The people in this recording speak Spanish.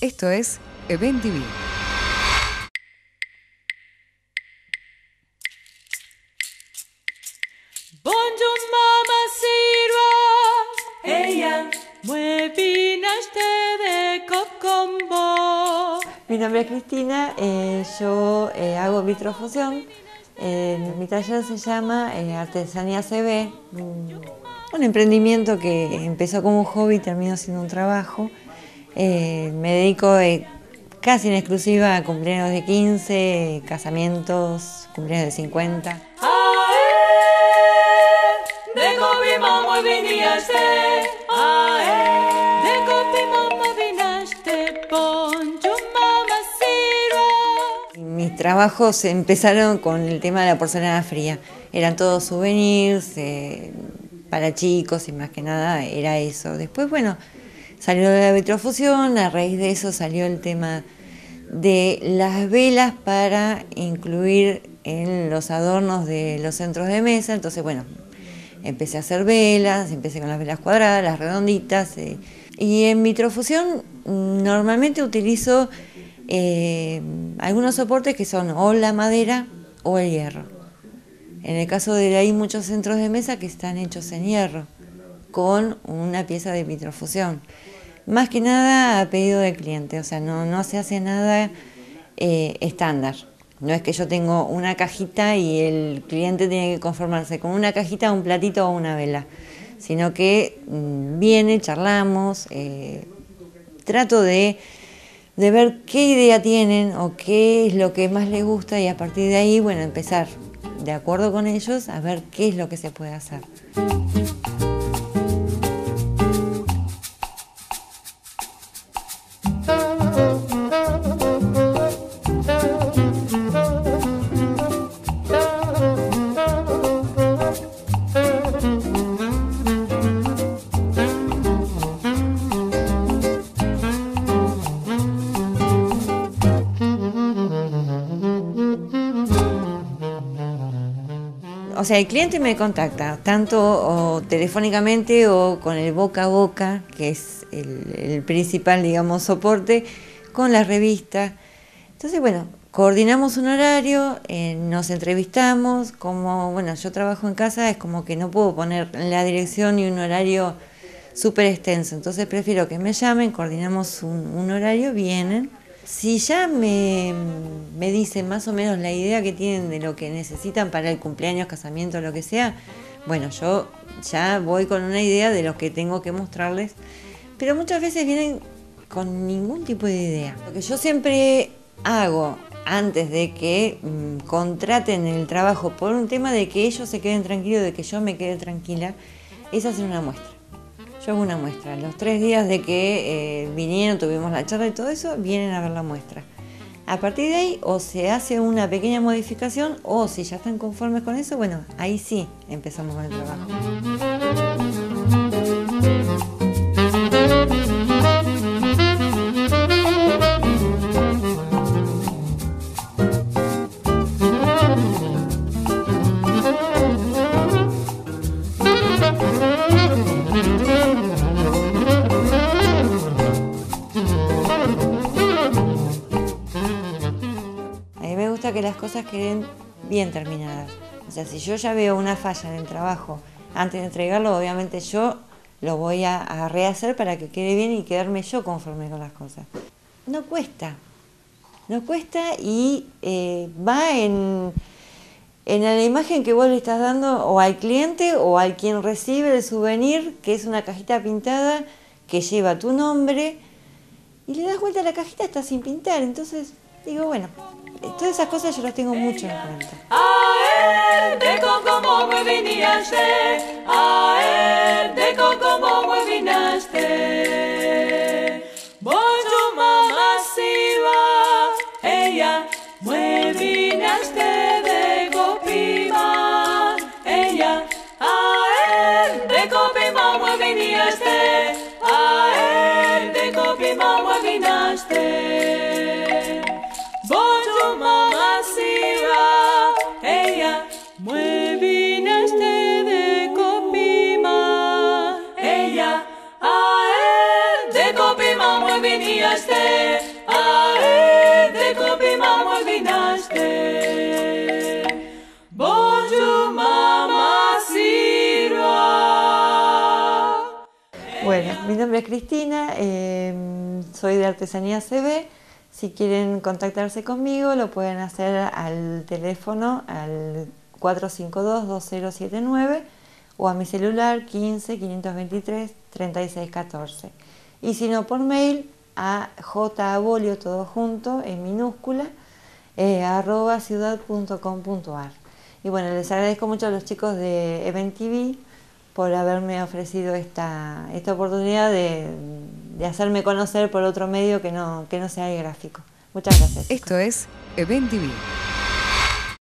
Esto es Event TV. Bonjour mama sirva ella muevinaste de cocombo. Mi nombre es Cristina, eh, yo eh, hago vitrofusión. Eh, mi taller se llama eh, Artesanía CB, un, un emprendimiento que empezó como un hobby y terminó siendo un trabajo. Eh, me dedico casi en exclusiva a cumpleaños de 15, casamientos, cumpleaños de 50. Ae, de copima muevinaste. Ae, de copima muevinaste. Bonjour mama sirva. Y Mis trabajos empezaron con el tema de la porcelana fría. Eran todos souvenirs eh, para chicos y más que nada era eso. Después, bueno, salió la vitrofusión, a raíz de eso salió el tema de las velas para incluir en los adornos de los centros de mesa. Entonces, bueno, empecé a hacer velas, empecé con las velas cuadradas, las redonditas. eh, y en vitrofusión normalmente utilizo eh, algunos soportes que son o la madera o el hierro. En el caso de hay muchos centros de mesa que están hechos en hierro, con una pieza de vitrofusión. Más que nada a pedido del cliente, o sea, no, no se hace nada eh, estándar. No es que yo tengo una cajita y el cliente tiene que conformarse con una cajita, un platito o una vela, sino que mm, viene, charlamos, eh, trato de, de ver qué idea tienen o qué es lo que más les gusta y a partir de ahí, bueno, empezar de acuerdo con ellos a ver qué es lo que se puede hacer. O sea, el cliente me contacta, tanto o telefónicamente o con el boca a boca, que es el, el principal, digamos, soporte, con la revista. Entonces, bueno, coordinamos un horario, eh, nos entrevistamos, como, bueno, yo trabajo en casa, es como que no puedo poner la dirección y un horario súper extenso, entonces prefiero que me llamen, coordinamos un, un horario, vienen. Si ya me, me dicen más o menos la idea que tienen de lo que necesitan para el cumpleaños, casamiento, lo que sea, bueno, yo ya voy con una idea de lo que tengo que mostrarles, pero muchas veces vienen con ningún tipo de idea. Lo que yo siempre hago antes de que mm, contraten el trabajo por un tema de que ellos se queden tranquilos, de que yo me quede tranquila, es hacer una muestra. Yo hago una muestra. Los tres días de que eh, vinieron, tuvimos la charla y todo eso, vienen a ver la muestra. A partir de ahí, o se hace una pequeña modificación, o si ya están conformes con eso, bueno, ahí sí empezamos con el trabajo. Cosas queden bien terminadas. O sea, si yo ya veo una falla en el trabajo antes de entregarlo, obviamente yo lo voy a, rehacer para que quede bien y quedarme yo conforme con las cosas. No cuesta, no cuesta y eh, va en, en la imagen que vos le estás dando o al cliente o al quien recibe el souvenir, que es una cajita pintada que lleva tu nombre, y le das vuelta a la cajita, está sin pintar. Entonces, digo, bueno, todas esas cosas yo las tengo mucho en cuenta. Ae, de cocombo muevinaste. Copi mamá Silva. Bueno, mi nombre es Cristina, eh, soy de Artesanía CB. Si quieren contactarse conmigo, lo pueden hacer al teléfono al 452-2079 o a mi celular 15 523 3614. Y si no, por mail a jabolio todo junto en minúscula eh, arroba ciudad.com.ar. Y bueno, les agradezco mucho a los chicos de Event TV por haberme ofrecido esta, esta oportunidad de, de hacerme conocer por otro medio que no, que no sea el gráfico. Muchas gracias. Esto es Event TV.